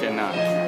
见呐。